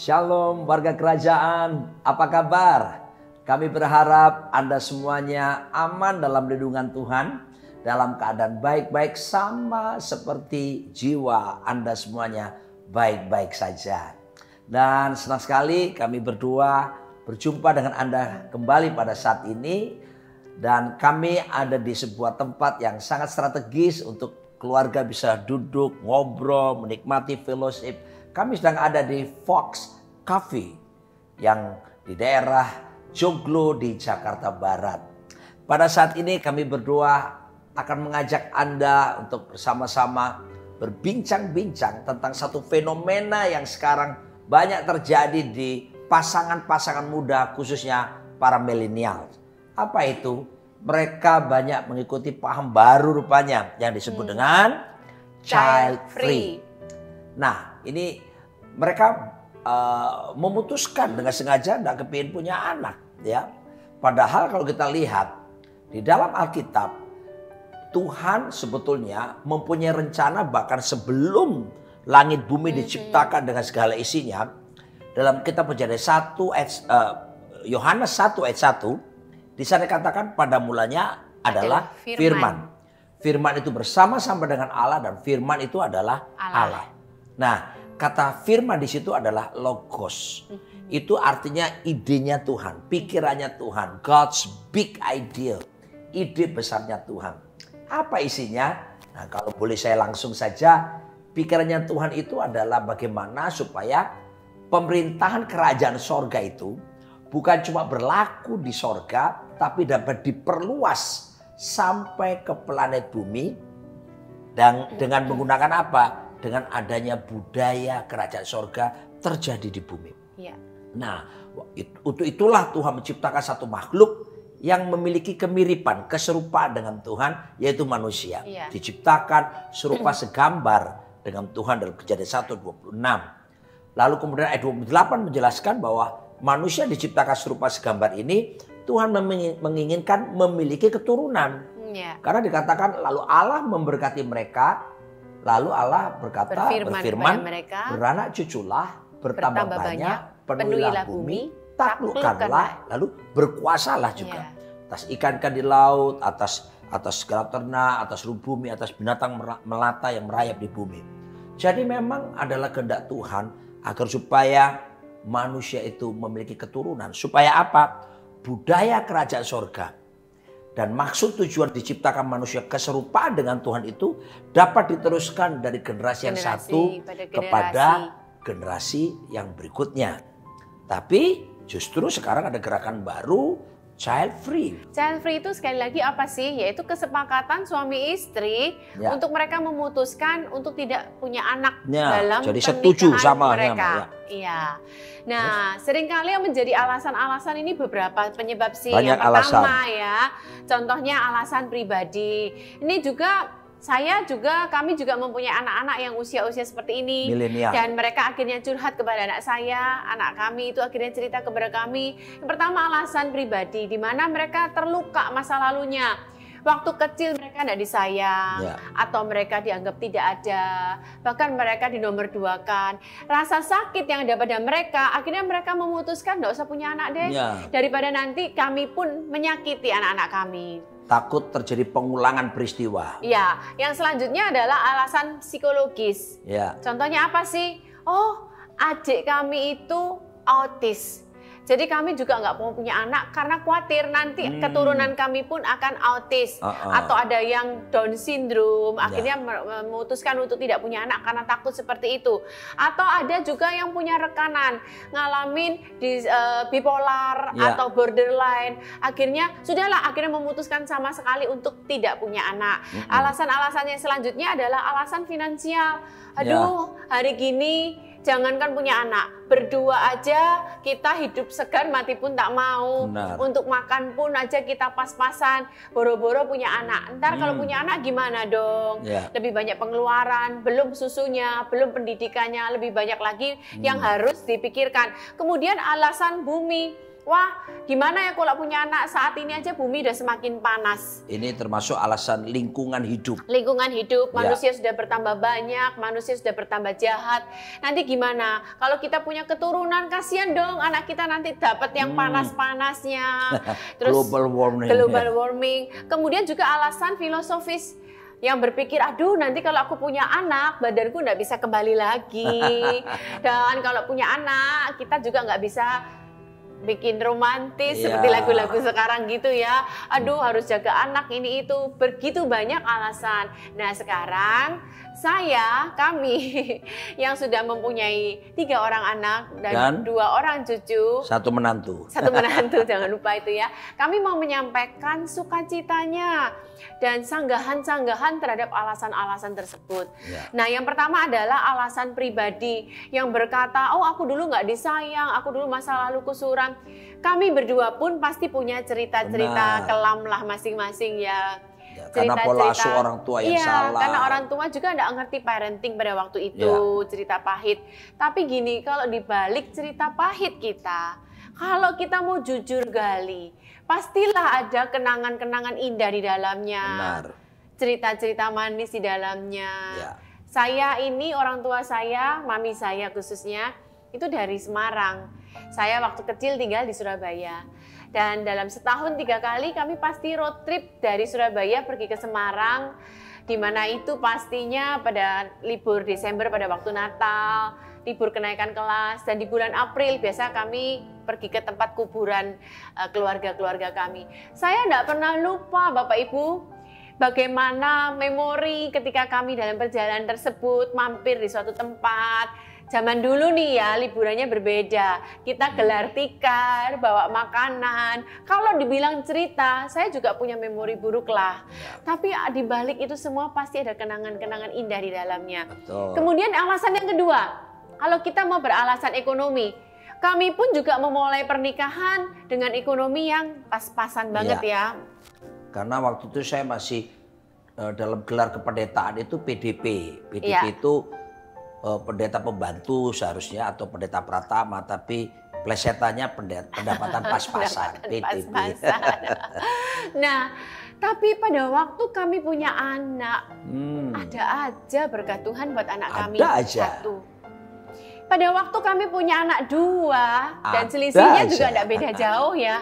Shalom warga kerajaan, apa kabar? Kami berharap Anda semuanya aman dalam lindungan Tuhan, dalam keadaan baik-baik sama seperti jiwa Anda semuanya baik-baik saja. Dan senang sekali kami berdua berjumpa dengan Anda kembali pada saat ini dan kami ada di sebuah tempat yang sangat strategis untuk keluarga bisa duduk, ngobrol, menikmati fellowship. Kami sedang ada di Fox Cafe yang di daerah Joglo di Jakarta Barat. Pada saat ini kami berdua akan mengajak Anda untuk bersama-sama berbincang-bincang tentang satu fenomena yang sekarang banyak terjadi di pasangan-pasangan muda khususnya para milenial. Apa itu? Mereka banyak mengikuti paham baru rupanya yang disebut hmm. dengan child free. Nah, ini mereka uh, memutuskan dengan sengaja tidak kepingin punya anak ya. Padahal kalau kita lihat di dalam Alkitab Tuhan sebetulnya mempunyai rencana bahkan sebelum langit bumi diciptakan dengan segala isinya dalam kitab Kejadian 1 ayat uh, Yohanes 1 ayat 1 di sana dikatakan pada mulanya adalah, firman. firman. Firman itu bersama-sama dengan Allah dan firman itu adalah Allah. Allah. Nah, Kata firman di situ adalah logos. Itu artinya idenya Tuhan, pikirannya Tuhan, God's big idea, ide besarnya Tuhan. Apa isinya? Nah, kalau boleh saya langsung saja, pikirannya Tuhan itu adalah bagaimana supaya pemerintahan kerajaan sorga itu bukan cuma berlaku di sorga, tapi dapat diperluas sampai ke planet bumi dan dengan menggunakan apa? Dengan adanya budaya kerajaan sorga terjadi di bumi. Ya. Nah, untuk itulah Tuhan menciptakan satu makhluk yang memiliki kemiripan, keserupaan dengan Tuhan, yaitu manusia. Ya. Diciptakan serupa segambar dengan Tuhan dalam kejadian 1.26. Lalu kemudian ayat 28 menjelaskan bahwa manusia diciptakan serupa segambar ini, Tuhan menginginkan memiliki keturunan. Ya. Karena dikatakan lalu Allah memberkati mereka Lalu Allah berkata, berfirman, berfirman mereka, beranak cuculah, bertambah, bertambah banyak, penuhilah bumi, taklukkanlah, lalu berkuasalah juga. Yeah. Atas ikan ikan di laut, atas atas segala ternak, atas bumi, atas binatang melata yang merayap di bumi. Jadi memang adalah kehendak Tuhan agar supaya manusia itu memiliki keturunan. Supaya apa? Budaya kerajaan sorga dan maksud tujuan diciptakan manusia keserupaan dengan Tuhan itu dapat diteruskan dari generasi, generasi yang satu generasi. kepada generasi yang berikutnya. Tapi justru sekarang ada gerakan baru child free. Child free itu sekali lagi apa sih? Yaitu kesepakatan suami istri ya. untuk mereka memutuskan untuk tidak punya anak ya, dalam jadi setuju sama mereka. Ya. Iya. Nah, yes. sering kali yang menjadi alasan-alasan ini beberapa penyebab sih. Banyak yang pertama alasan. ya, contohnya alasan pribadi. Ini juga saya juga kami juga mempunyai anak-anak yang usia-usia seperti ini Milenial. dan mereka akhirnya curhat kepada anak saya, anak kami itu akhirnya cerita kepada kami. Yang pertama alasan pribadi di mana mereka terluka masa lalunya. Waktu kecil mereka tidak disayang ya. atau mereka dianggap tidak ada, bahkan mereka dinomorduakan. Rasa sakit yang ada pada mereka, akhirnya mereka memutuskan tidak usah punya anak deh, ya. daripada nanti kami pun menyakiti anak-anak kami takut terjadi pengulangan peristiwa. Iya, yang selanjutnya adalah alasan psikologis. Ya. Contohnya apa sih? Oh, adik kami itu autis. Jadi kami juga nggak mau punya anak karena khawatir nanti hmm. keturunan kami pun akan autis uh -uh. atau ada yang Down syndrome. Ya. Akhirnya yeah. memutuskan untuk tidak punya anak karena takut seperti itu. Atau ada juga yang punya rekanan ngalamin di uh, bipolar yeah. atau borderline. Akhirnya sudahlah akhirnya memutuskan sama sekali untuk tidak punya anak. Mm -hmm. Alasan-alasannya selanjutnya adalah alasan finansial. Ya. Aduh, yeah. hari gini jangankan punya anak, berdua aja kita hidup segar mati pun tak mau. Benar. Untuk makan pun aja kita pas-pasan, boro-boro punya anak. Ntar hmm. kalau punya anak gimana dong? Yeah. Lebih banyak pengeluaran, belum susunya, belum pendidikannya, lebih banyak lagi hmm. yang harus dipikirkan. Kemudian alasan bumi wah gimana ya kalau punya anak saat ini aja bumi udah semakin panas. Ini termasuk alasan lingkungan hidup. Lingkungan hidup, ya. manusia ya. sudah bertambah banyak, manusia sudah bertambah jahat. Nanti gimana? Kalau kita punya keturunan, kasihan dong anak kita nanti dapat yang hmm. panas-panasnya. Terus global warming. Global warming. Kemudian juga alasan filosofis yang berpikir, aduh nanti kalau aku punya anak, badanku nggak bisa kembali lagi. Dan kalau punya anak, kita juga nggak bisa bikin romantis yeah. seperti lagu-lagu sekarang gitu ya. Aduh harus jaga anak ini itu begitu banyak alasan. Nah sekarang saya, kami yang sudah mempunyai tiga orang anak dan, dan dua orang cucu. Satu menantu. Satu menantu, jangan lupa itu ya. Kami mau menyampaikan sukacitanya dan sanggahan-sanggahan terhadap alasan-alasan tersebut. Ya. Nah yang pertama adalah alasan pribadi yang berkata, oh aku dulu nggak disayang, aku dulu masa lalu kusuran. Kami berdua pun pasti punya cerita-cerita kelam lah masing-masing ya Ya, cerita, karena pola asuh orang tua yang iya, salah. Karena orang tua juga nggak ngerti parenting pada waktu itu, ya. cerita pahit. Tapi gini, kalau dibalik cerita pahit kita, kalau kita mau jujur gali, pastilah ada kenangan-kenangan indah di dalamnya. Cerita-cerita manis di dalamnya. Ya. Saya ini orang tua saya, mami saya khususnya, itu dari Semarang. Saya waktu kecil tinggal di Surabaya. Dan dalam setahun tiga kali kami pasti road trip dari Surabaya pergi ke Semarang, di mana itu pastinya pada libur Desember pada waktu Natal, libur kenaikan kelas, dan di bulan April biasa kami pergi ke tempat kuburan eh, keluarga-keluarga kami. Saya tidak pernah lupa Bapak Ibu bagaimana memori ketika kami dalam perjalanan tersebut mampir di suatu tempat Zaman dulu nih ya liburannya berbeda. Kita gelar tikar, bawa makanan. Kalau dibilang cerita, saya juga punya memori buruk lah. Ya. Tapi ah, di balik itu semua pasti ada kenangan-kenangan indah di dalamnya. Betul. Kemudian alasan yang kedua, kalau kita mau beralasan ekonomi, kami pun juga memulai pernikahan dengan ekonomi yang pas-pasan banget ya. ya. Karena waktu itu saya masih uh, dalam gelar kependetaan itu PDP. PDP ya. itu uh, pendeta pembantu seharusnya atau pendeta pratama tapi plesetannya pendapatan pas-pasan PTP. nah, tapi pada waktu kami punya anak, hmm. ada aja berkat Tuhan buat anak ada kami aja. satu. Pada waktu kami punya anak dua ada dan selisihnya aja. juga tidak beda jauh ya,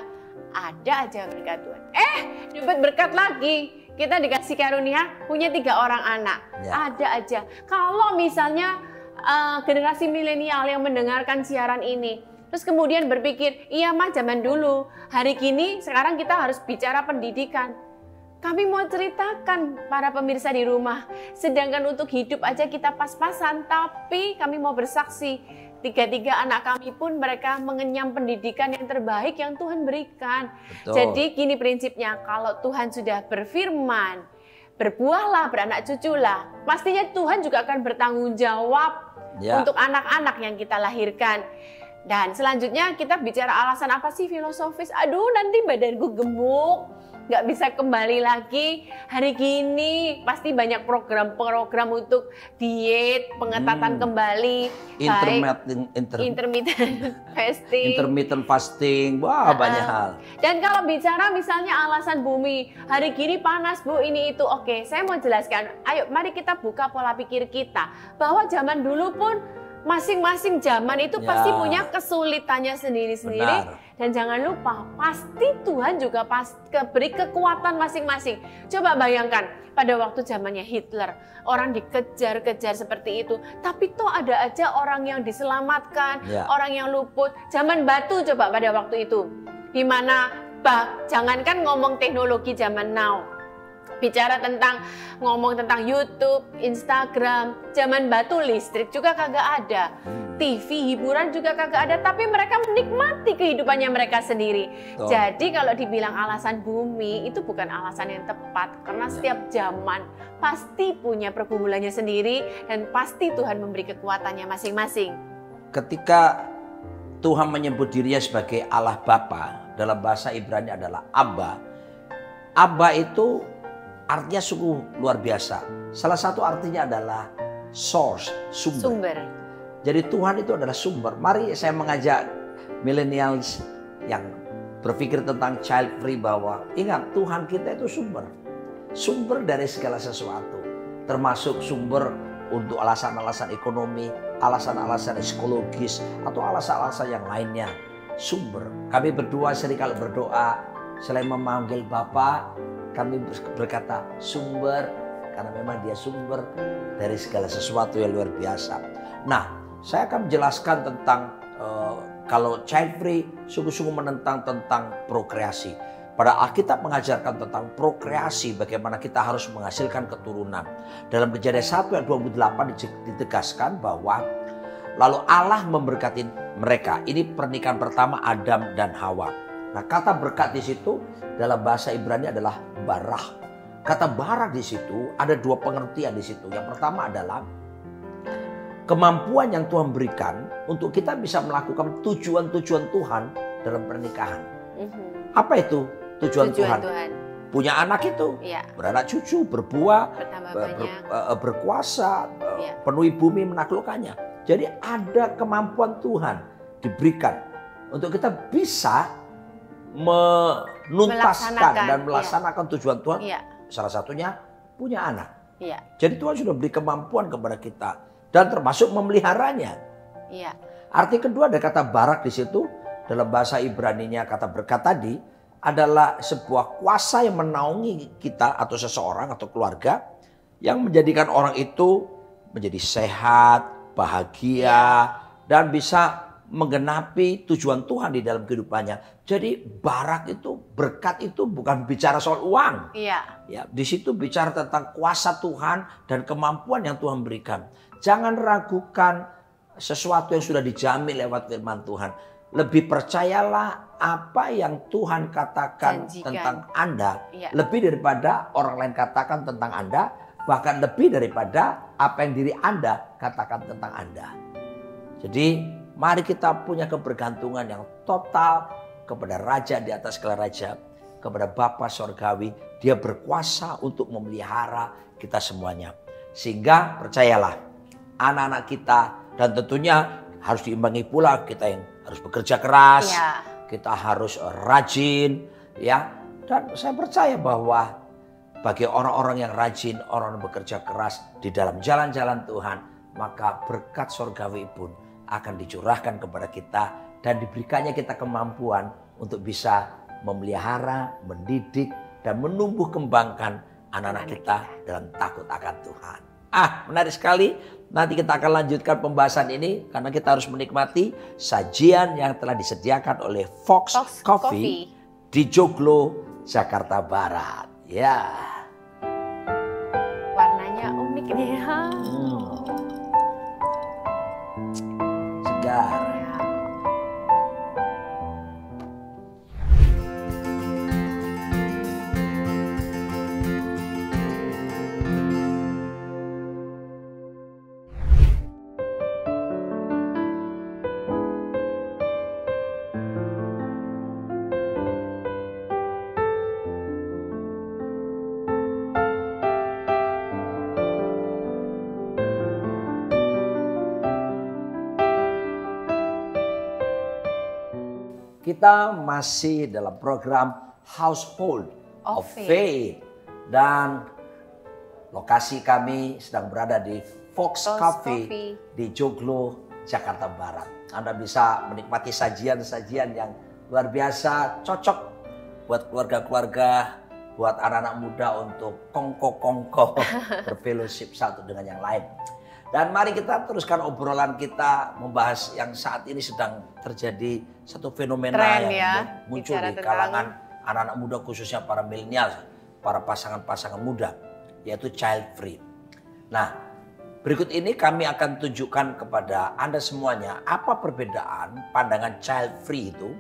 ada aja berkat Tuhan. Eh, dapat berkat lagi kita dikasih karunia punya tiga orang anak. Ya. Ada aja. Kalau misalnya uh, generasi milenial yang mendengarkan siaran ini, terus kemudian berpikir, iya mah zaman dulu, hari kini sekarang kita harus bicara pendidikan. Kami mau ceritakan para pemirsa di rumah, sedangkan untuk hidup aja kita pas-pasan, tapi kami mau bersaksi tiga-tiga anak kami pun mereka mengenyam pendidikan yang terbaik yang Tuhan berikan. Betul. Jadi gini prinsipnya, kalau Tuhan sudah berfirman, berbuahlah, beranak cuculah, pastinya Tuhan juga akan bertanggung jawab ya. untuk anak-anak yang kita lahirkan. Dan selanjutnya kita bicara alasan apa sih filosofis? Aduh nanti badanku gemuk, nggak bisa kembali lagi. Hari gini pasti banyak program-program untuk diet, pengetatan hmm. kembali, intermittent, inter, intermittent fasting, intermittent fasting, wah uh, banyak hal. Dan kalau bicara misalnya alasan bumi, hari gini panas bu, ini itu, oke, saya mau jelaskan. Ayo, mari kita buka pola pikir kita bahwa zaman dulu pun masing-masing zaman itu ya. pasti punya kesulitannya sendiri-sendiri. Dan jangan lupa, pasti Tuhan juga pas beri kekuatan masing-masing. Coba bayangkan, pada waktu zamannya Hitler, orang dikejar-kejar seperti itu. Tapi toh ada aja orang yang diselamatkan, ya. orang yang luput. Zaman batu coba pada waktu itu. Di mana, bah, jangankan ngomong teknologi zaman now, bicara tentang ngomong tentang YouTube, Instagram, zaman batu listrik juga kagak ada. Hmm. TV hiburan juga kagak ada, tapi mereka menikmati kehidupannya mereka sendiri. Oh. Jadi kalau dibilang alasan bumi itu bukan alasan yang tepat karena ya. setiap zaman pasti punya pergumulannya sendiri dan pasti Tuhan memberi kekuatannya masing-masing. Ketika Tuhan menyebut dirinya sebagai Allah Bapa dalam bahasa Ibrani adalah Abba. Abba itu artinya sungguh luar biasa. Salah satu artinya adalah source, sumber. sumber. Jadi Tuhan itu adalah sumber. Mari saya mengajak millennials yang berpikir tentang child free bahwa ingat Tuhan kita itu sumber. Sumber dari segala sesuatu. Termasuk sumber untuk alasan-alasan ekonomi, alasan-alasan psikologis, atau alasan-alasan yang lainnya. Sumber. Kami berdua sering kali berdoa, selain memanggil Bapa, kami berkata sumber, karena memang dia sumber dari segala sesuatu yang luar biasa. Nah, saya akan menjelaskan tentang uh, kalau child free sungguh-sungguh menentang tentang prokreasi. Pada Alkitab mengajarkan tentang prokreasi, bagaimana kita harus menghasilkan keturunan. Dalam kejadian 1 ayat 28 ditegaskan bahwa lalu Allah memberkati mereka. Ini pernikahan pertama Adam dan Hawa. Nah kata berkat di situ dalam bahasa Ibrani adalah barah. Kata barah di situ ada dua pengertian di situ. Yang pertama adalah kemampuan yang Tuhan berikan untuk kita bisa melakukan tujuan-tujuan Tuhan dalam pernikahan. Mm-hmm. Apa itu tujuan, tujuan Tuhan? Tuhan? Punya anak itu, ya. beranak cucu, berbuah, ber, ber, berkuasa, ya. penuhi bumi menaklukkannya. Jadi ada kemampuan Tuhan diberikan untuk kita bisa menuntaskan dan melaksanakan ya. tujuan Tuhan. Ya. Salah satunya punya anak. Ya. Jadi Tuhan sudah beri kemampuan kepada kita dan termasuk memeliharanya. Iya. Arti kedua ada kata barak di situ dalam bahasa Ibrani-nya kata berkat tadi adalah sebuah kuasa yang menaungi kita atau seseorang atau keluarga yang menjadikan orang itu menjadi sehat, bahagia ya. dan bisa menggenapi tujuan Tuhan di dalam kehidupannya. Jadi barak itu berkat itu bukan bicara soal uang. Iya. Ya, di situ bicara tentang kuasa Tuhan dan kemampuan yang Tuhan berikan. Jangan ragukan sesuatu yang sudah dijamin lewat firman Tuhan. Lebih percayalah apa yang Tuhan katakan Janjikan. tentang Anda. Ya. Lebih daripada orang lain katakan tentang Anda. Bahkan lebih daripada apa yang diri Anda katakan tentang Anda. Jadi mari kita punya kebergantungan yang total kepada Raja di atas segala Raja. Kepada Bapa Sorgawi. Dia berkuasa untuk memelihara kita semuanya. Sehingga percayalah anak-anak kita dan tentunya harus diimbangi pula kita yang harus bekerja keras, ya. kita harus rajin, ya. Dan saya percaya bahwa bagi orang-orang yang rajin, orang yang bekerja keras di dalam jalan-jalan Tuhan, maka berkat sorgawi pun akan dicurahkan kepada kita dan diberikannya kita kemampuan untuk bisa memelihara, mendidik, dan menumbuh kembangkan anak-anak kita dalam takut akan Tuhan. Ah, menarik sekali. Nanti kita akan lanjutkan pembahasan ini karena kita harus menikmati sajian yang telah disediakan oleh Fox, Fox Coffee, Coffee di Joglo, Jakarta Barat. Ya. Warnanya unik nih. Hmm. Kita masih dalam program Household of, Faith. Faith. Dan lokasi kami sedang berada di Fox, Fox Cafe Coffee. di Joglo, Jakarta Barat. Anda bisa menikmati sajian-sajian yang luar biasa, cocok buat keluarga-keluarga, buat anak-anak muda untuk kongko-kongko berfellowship satu dengan yang lain. Dan mari kita teruskan obrolan kita membahas yang saat ini sedang terjadi satu fenomena Tren, yang ya, muncul di kalangan anak-anak muda khususnya para milenial, para pasangan-pasangan muda yaitu child free. Nah, berikut ini kami akan tunjukkan kepada Anda semuanya apa perbedaan pandangan child free itu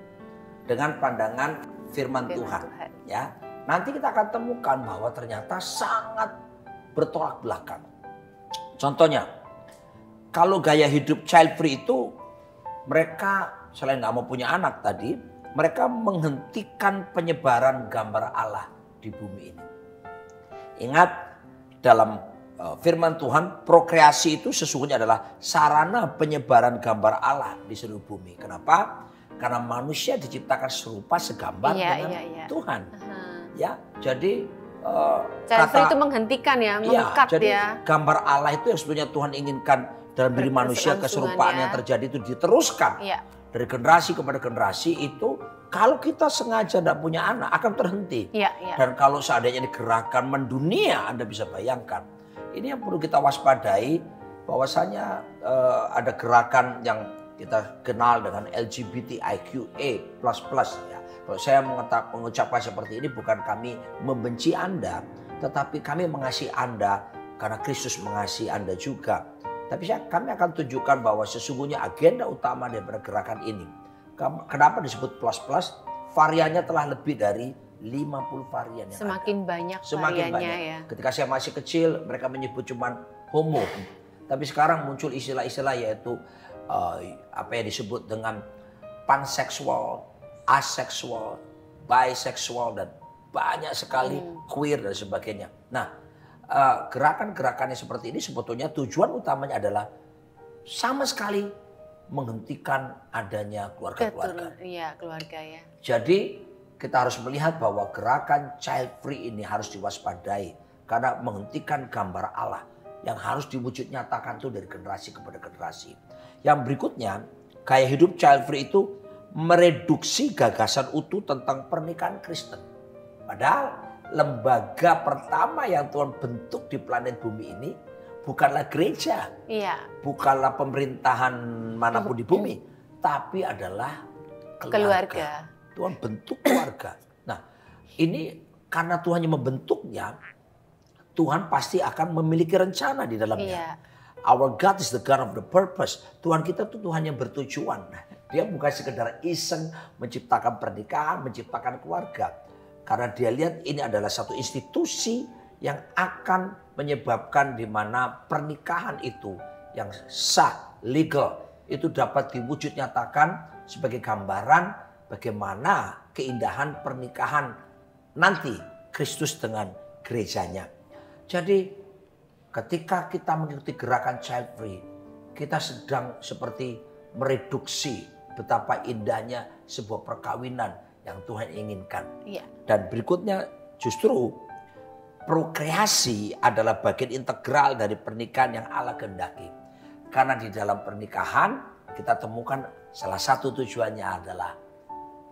dengan pandangan firman, firman Tuhan. Tuhan. Ya, nanti kita akan temukan bahwa ternyata sangat bertolak belakang. Contohnya, kalau gaya hidup child free itu mereka selain nggak mau punya anak tadi, mereka menghentikan penyebaran gambar Allah di bumi ini. Ingat dalam uh, firman Tuhan, prokreasi itu sesungguhnya adalah sarana penyebaran gambar Allah di seluruh bumi. Kenapa? Karena manusia diciptakan serupa segambar iya, dengan iya, iya. Tuhan. Uh-huh. Ya, jadi uh, itu menghentikan ya, mengikat ya. Jadi ya. gambar Allah itu yang sebetulnya Tuhan inginkan dalam diri manusia keserupaan ya. yang terjadi itu diteruskan. Iya. Dari generasi kepada generasi itu kalau kita sengaja tidak punya anak akan terhenti. Iya, iya. Dan kalau seandainya digerakkan mendunia Anda bisa bayangkan. Ini yang perlu kita waspadai bahwasanya uh, ada gerakan yang kita kenal dengan LGBTIQA++ ya. Kalau saya mengucapkan seperti ini bukan kami membenci Anda, tetapi kami mengasihi Anda karena Kristus mengasihi Anda juga. Tapi saya, kami akan tunjukkan bahwa sesungguhnya agenda utama dari gerakan ini. Kenapa disebut plus-plus? Variannya telah lebih dari 50 varian yang Semakin ada. banyak Semakin variannya banyak. ya. Ketika saya masih kecil mereka menyebut cuman homo. Tapi sekarang muncul istilah-istilah yaitu uh, apa yang disebut dengan panseksual, aseksual, biseksual dan banyak sekali hmm. queer dan sebagainya. Nah, uh, gerakan-gerakannya seperti ini sebetulnya tujuan utamanya adalah sama sekali menghentikan adanya keluarga-keluarga. Iya, keluarga ya. Jadi kita harus melihat bahwa gerakan child free ini harus diwaspadai karena menghentikan gambar Allah yang harus diwujud nyatakan itu dari generasi kepada generasi. Yang berikutnya, gaya hidup child free itu mereduksi gagasan utuh tentang pernikahan Kristen. Padahal lembaga pertama yang Tuhan bentuk di planet bumi ini bukanlah gereja. Iya. Bukanlah pemerintahan mana pun di bumi, tapi adalah keluarga. keluarga. Tuhan bentuk keluarga. Nah, ini karena Tuhan yang membentuknya, Tuhan pasti akan memiliki rencana di dalamnya. Iya. Our God is the God of the purpose. Tuhan kita tuh Tuhan yang bertujuan. Dia bukan sekedar iseng menciptakan pernikahan, menciptakan keluarga. Karena dia lihat ini adalah satu institusi yang akan menyebabkan di mana pernikahan itu yang sah, legal, itu dapat diwujud nyatakan sebagai gambaran bagaimana keindahan pernikahan nanti Kristus dengan gerejanya. Jadi ketika kita mengikuti gerakan child free, kita sedang seperti mereduksi betapa indahnya sebuah perkawinan yang Tuhan inginkan. Iya. Dan berikutnya justru prokreasi adalah bagian integral dari pernikahan yang Allah kehendaki. Karena di dalam pernikahan kita temukan salah satu tujuannya adalah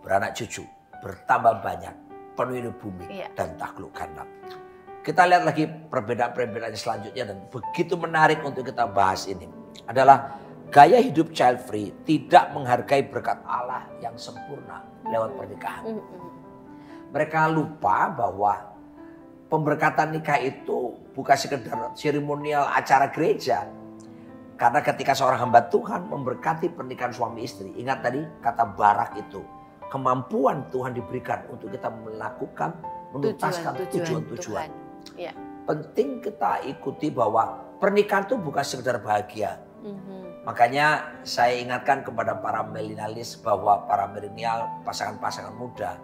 beranak cucu, bertambah banyak, penuhi bumi iya. dan taklukkanlah. Kita lihat lagi perbedaan-perbedaan selanjutnya dan begitu menarik untuk kita bahas ini adalah Gaya hidup child free tidak menghargai berkat Allah yang sempurna lewat pernikahan. Mereka lupa bahwa pemberkatan nikah itu bukan sekedar seremonial acara gereja. Karena ketika seorang hamba Tuhan memberkati pernikahan suami istri, ingat tadi kata barak itu, kemampuan Tuhan diberikan untuk kita melakukan menuntaskan tujuan-tujuan. Ya. Penting kita ikuti bahwa pernikahan itu bukan sekedar bahagia. Mm -hmm Makanya saya ingatkan kepada para milenialis bahwa para milenial pasangan-pasangan muda.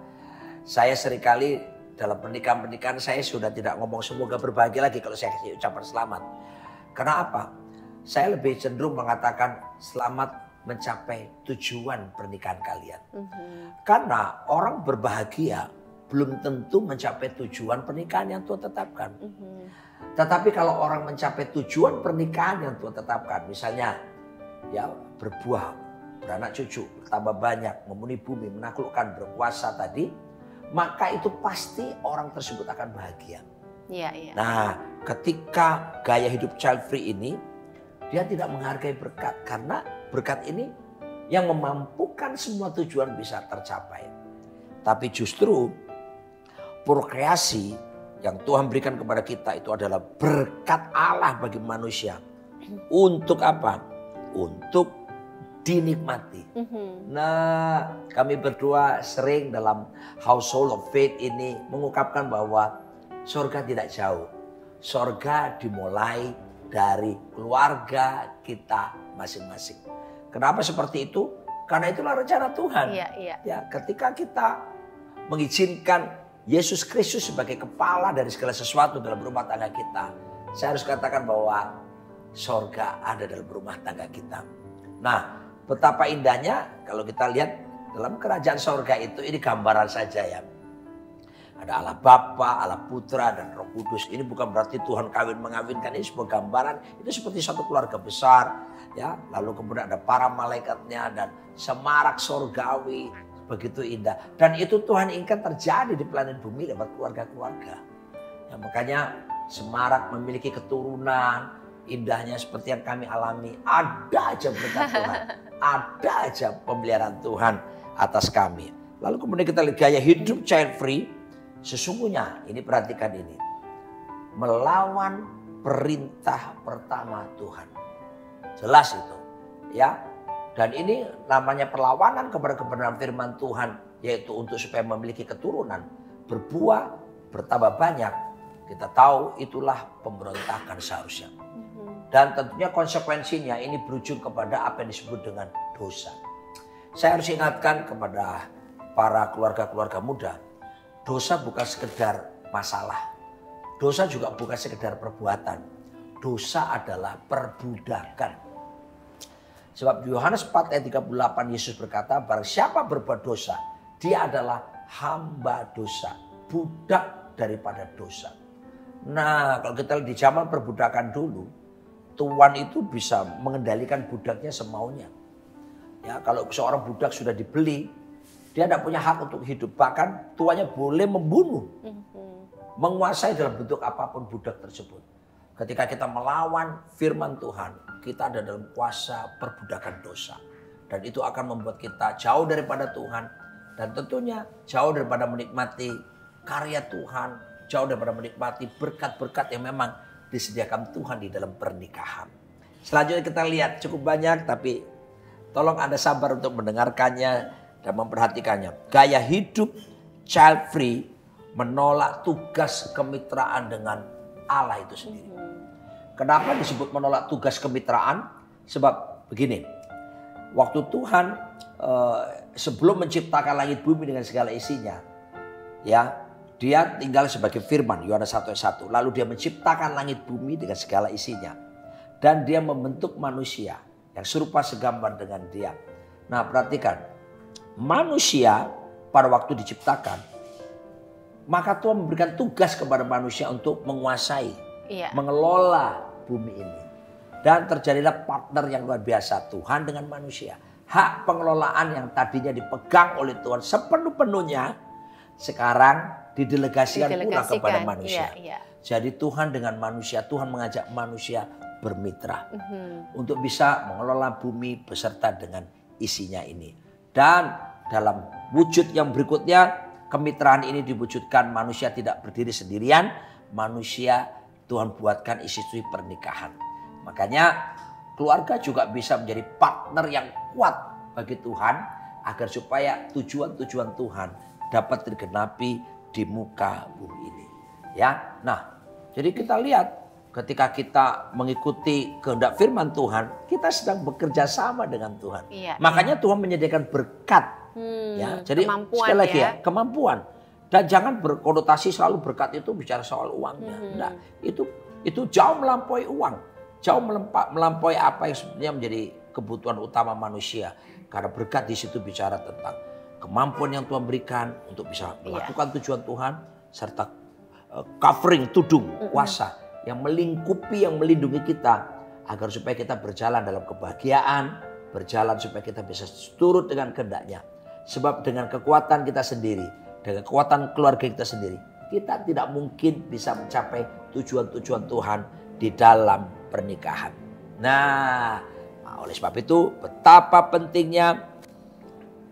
Saya sering kali dalam pernikahan-pernikahan saya sudah tidak ngomong semoga berbahagia lagi kalau saya kasih ucapan selamat. Karena apa? Saya lebih cenderung mengatakan selamat mencapai tujuan pernikahan kalian. Mm -hmm. Karena orang berbahagia belum tentu mencapai tujuan pernikahan yang Tuhan tetapkan. Mm -hmm. Tetapi kalau orang mencapai tujuan pernikahan yang Tuhan tetapkan, misalnya ya berbuah, beranak cucu, bertambah banyak, memenuhi bumi, menaklukkan, berkuasa tadi, maka itu pasti orang tersebut akan bahagia. Iya, iya. Nah, ketika gaya hidup child free ini, dia tidak menghargai berkat karena berkat ini yang memampukan semua tujuan bisa tercapai. Tapi justru prokreasi yang Tuhan berikan kepada kita itu adalah berkat Allah bagi manusia. Untuk apa? Untuk dinikmati. Mm-hmm. Nah, kami berdua sering dalam household of faith ini mengungkapkan bahwa surga tidak jauh. Surga dimulai dari keluarga kita masing-masing. Kenapa seperti itu? Karena itulah rencana Tuhan. Iya, iya. Ya, ketika kita mengizinkan Yesus Kristus sebagai kepala dari segala sesuatu dalam rumah tangga kita, saya harus katakan bahwa sorga ada dalam rumah tangga kita. Nah, betapa indahnya kalau kita lihat dalam kerajaan sorga itu ini gambaran saja ya. Ada Allah Bapa, Allah Putra, dan Roh Kudus. Ini bukan berarti Tuhan kawin mengawinkan. Ini sebuah gambaran. Itu seperti satu keluarga besar. ya. Lalu kemudian ada para malaikatnya dan semarak sorgawi. Begitu indah. Dan itu Tuhan ingin terjadi di planet bumi lewat keluarga-keluarga. Ya, makanya semarak memiliki keturunan. Indahnya seperti yang kami alami. Ada aja berkat Tuhan. Ada aja pemeliharaan Tuhan atas kami. Lalu kemudian kita lihat gaya hidup child free. Sesungguhnya ini perhatikan ini. Melawan perintah pertama Tuhan. Jelas itu. Ya. Dan ini namanya perlawanan kepada kebenaran firman Tuhan. Yaitu untuk supaya memiliki keturunan. Berbuah, bertambah banyak. Kita tahu itulah pemberontakan seharusnya. Dan tentunya konsekuensinya ini berujung kepada apa yang disebut dengan dosa. Saya harus ingatkan kepada para keluarga-keluarga muda, dosa bukan sekedar masalah. Dosa juga bukan sekedar perbuatan. Dosa adalah perbudakan. Sebab Yohanes 4 ayat 38 Yesus berkata, barang siapa berbuat dosa, dia adalah hamba dosa, budak daripada dosa. Nah, kalau kita lihat di zaman perbudakan dulu, tuan itu bisa mengendalikan budaknya semaunya. Ya, kalau seorang budak sudah dibeli, dia tidak punya hak untuk hidup. Bahkan tuanya boleh membunuh. Menguasai dalam bentuk apa pun budak tersebut. Ketika kita melawan firman Tuhan, kita ada dalam kuasa perbudakan dosa. Dan itu akan membuat kita jauh daripada Tuhan. Dan tentunya jauh daripada menikmati karya Tuhan. Jauh daripada menikmati berkat-berkat yang memang disediakan Tuhan di dalam pernikahan. Selanjutnya kita lihat cukup banyak tapi Tolong Anda sabar untuk mendengarkannya dan memperhatikannya. Gaya hidup child free menolak tugas kemitraan dengan Allah itu sendiri. Kenapa disebut menolak tugas kemitraan? Sebab begini, waktu Tuhan eh, sebelum menciptakan langit bumi dengan segala isinya, ya dia tinggal sebagai firman Yohanes 1 ayat 1. Lalu dia menciptakan langit bumi dengan segala isinya. Dan dia membentuk manusia yang serupa segambar dengan dia. Nah perhatikan, manusia pada waktu diciptakan, maka Tuhan memberikan tugas kepada manusia untuk menguasai, iya. mengelola bumi ini. Dan terjadilah partner yang luar biasa Tuhan dengan manusia. Hak pengelolaan yang tadinya dipegang oleh Tuhan sepenuh-penuhnya sekarang didelegasikan, pula kepada manusia. Iya, iya. Jadi Tuhan dengan manusia, Tuhan mengajak manusia bermitra mm-hmm. untuk bisa mengelola bumi beserta dengan isinya ini. Dan dalam wujud yang berikutnya kemitraan ini diwujudkan manusia tidak berdiri sendirian, manusia Tuhan buatkan institusi pernikahan. Makanya keluarga juga bisa menjadi partner yang kuat bagi Tuhan agar supaya tujuan-tujuan Tuhan dapat tergenapi di muka bumi ini. Ya. Nah, jadi kita lihat ketika kita mengikuti kehendak firman Tuhan, kita sedang bekerja sama dengan Tuhan. Iya, Makanya iya. Tuhan menyediakan berkat. Hmm, ya, jadi sekali lagi ya, ya kemampuan. Dan jangan berkonotasi selalu berkat itu bicara soal uangnya. Hmm. Nah, itu itu jauh melampaui uang. Jauh melampaui apa yang sebenarnya menjadi kebutuhan utama manusia. Karena berkat di situ bicara tentang kemampuan yang Tuhan berikan untuk bisa iya. melakukan iya. tujuan Tuhan serta uh, covering tudung kuasa yang melingkupi, yang melindungi kita agar supaya kita berjalan dalam kebahagiaan, berjalan supaya kita bisa turut dengan kehendaknya. Sebab dengan kekuatan kita sendiri, dengan kekuatan keluarga kita sendiri, kita tidak mungkin bisa mencapai tujuan-tujuan Tuhan di dalam pernikahan. Nah, oleh sebab itu betapa pentingnya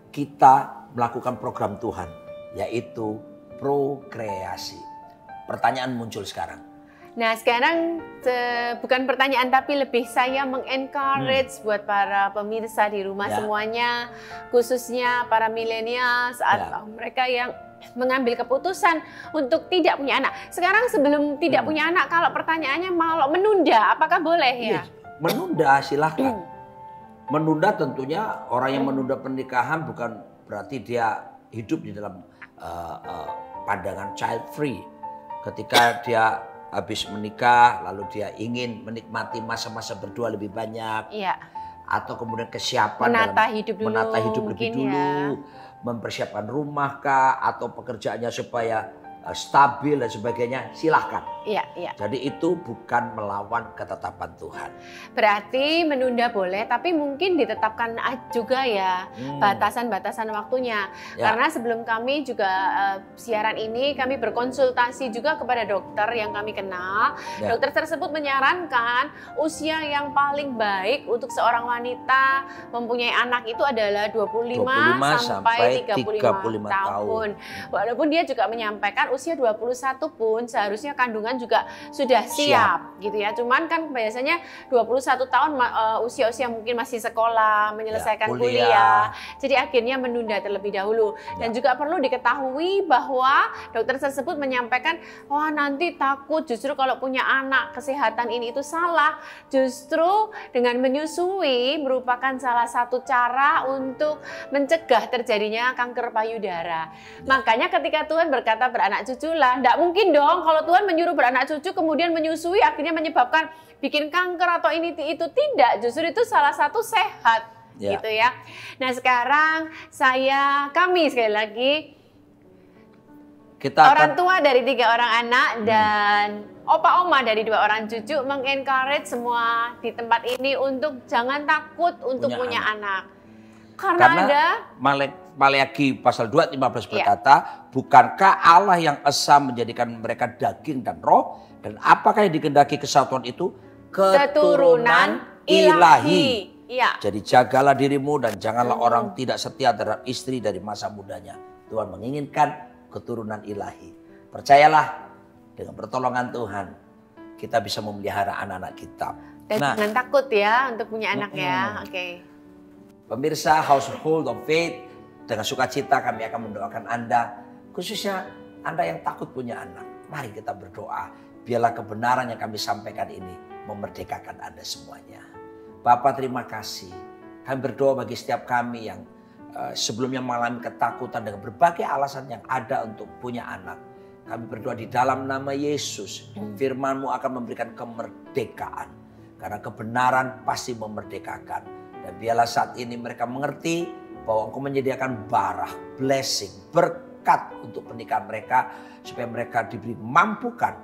kita melakukan program Tuhan, yaitu prokreasi. Pertanyaan muncul sekarang Nah sekarang bukan pertanyaan tapi lebih saya mengencourage hmm. buat para pemirsa di rumah ya. semuanya, khususnya para milenial atau ya. mereka yang mengambil keputusan untuk tidak punya anak. Sekarang sebelum tidak hmm. punya anak, kalau pertanyaannya mau menunda, apakah boleh ya? Yes. Menunda silahkan. Hmm. Menunda tentunya orang yang menunda pernikahan bukan berarti dia hidup di dalam uh, uh, pandangan child free. Ketika dia habis menikah lalu dia ingin menikmati masa-masa berdua lebih banyak. Iya. atau kemudian kesiapan menata dalam hidup dulu, menata hidup lebih dulu, ya. mempersiapkan rumah kah atau pekerjaannya supaya stabil dan sebagainya, silahkan. Iya, iya. Jadi itu bukan melawan ketetapan Tuhan. Berarti menunda boleh, tapi mungkin ditetapkan juga ya Hmm. batasan-batasan waktunya. Ya. Karena sebelum kami juga eh, siaran ini kami berkonsultasi juga kepada dokter yang kami kenal. Ya. Dokter tersebut menyarankan usia yang paling baik untuk seorang wanita mempunyai anak itu adalah 25, 25 sampai 35, 35 tahun. tahun. Walaupun dia juga menyampaikan usia 21 pun seharusnya kandungan juga sudah siap, gitu ya. Cuman kan biasanya 21 tahun eh, usia-usia mungkin masih sekolah, menyelesaikan Ya, kuliah. kuliah. Jadi akhirnya menunda terlebih dahulu. Dan juga perlu diketahui bahwa dokter tersebut menyampaikan, wah nanti takut justru kalau punya anak kesehatan ini itu salah. Justru dengan menyusui merupakan salah satu cara untuk mencegah terjadinya kanker payudara. Makanya ketika Tuhan berkata beranak cuculah, tidak mungkin dong kalau Tuhan menyuruh beranak cucu kemudian menyusui akhirnya menyebabkan bikin kanker atau ini itu tidak. Justru itu salah satu sehat Ya. gitu ya. Nah sekarang saya kami sekali lagi Kita akan orang tua dari tiga orang anak dan opa oma dari dua orang cucu mengencourage semua di tempat ini untuk jangan takut untuk Punya punya, anak. Karena, Karena ada Malek Maleaki pasal 2 ayat 15 Iya. berkata, "Bukankah Allah yang esa menjadikan mereka daging dan roh dan apakah yang dikehendaki kesatuan itu keturunan ilahi. Iya. Jadi jagalah dirimu dan janganlah Hmm. orang tidak setia terhadap istri dari masa mudanya. Tuhan menginginkan keturunan ilahi. Percayalah dengan pertolongan Tuhan kita bisa memelihara anak-anak kita. Dan Nah, jangan takut ya untuk punya anak ya. Mm-mm. Oke. Pemirsa Household of Faith, dengan sukacita kami akan mendoakan Anda, khususnya Anda yang takut punya anak. Mari kita berdoa, biarlah kebenaran yang kami sampaikan ini memerdekakan Anda semuanya. Bapak terima kasih. Kami berdoa bagi setiap kami yang eh, sebelumnya mengalami ketakutan dengan berbagai alasan yang ada untuk punya anak. Kami berdoa di dalam nama Yesus, firman-Mu akan memberikan kemerdekaan. Karena kebenaran pasti memerdekakan. Dan biarlah saat ini mereka mengerti bahwa engkau menyediakan barah, blessing, berkat untuk pernikahan mereka. Supaya mereka diberi mampukan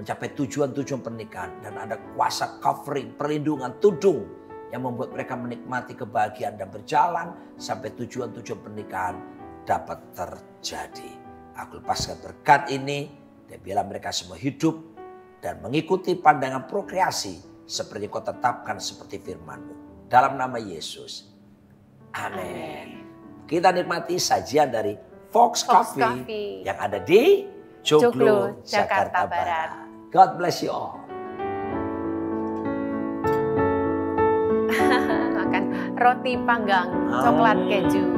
mencapai tujuan-tujuan pernikahan. Dan ada kuasa covering, perlindungan, tudung yang membuat mereka menikmati kebahagiaan dan berjalan sampai tujuan-tujuan pernikahan dapat terjadi. Aku lepaskan berkat ini dan biarlah mereka semua hidup dan mengikuti pandangan prokreasi seperti kau tetapkan seperti firman-Mu. Dalam nama Yesus. Amin. Kita nikmati sajian dari Fox, Fox Coffee, Coffee. yang ada di Joglo, Joglo, Jakarta, Jakarta Barat. Barat. God bless you all. Makan roti panggang coklat Hmm. keju.